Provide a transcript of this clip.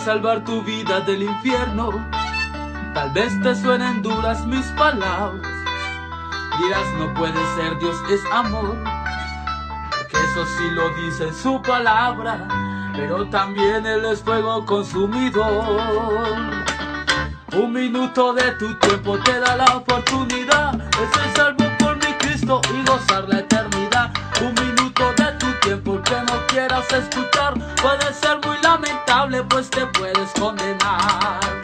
salvar tu vida del infierno. Tal vez te suenen duras mis palabras. Dirás, no puede ser, Dios es amor. Porque eso sí lo dice en su palabra. Pero también Él es fuego consumidor. Un minuto de tu tiempo te da la oportunidad de ser salvo por mi Cristo y gozar la eternidad. escuchar puede ser muy lamentable, pues te puedes condenar.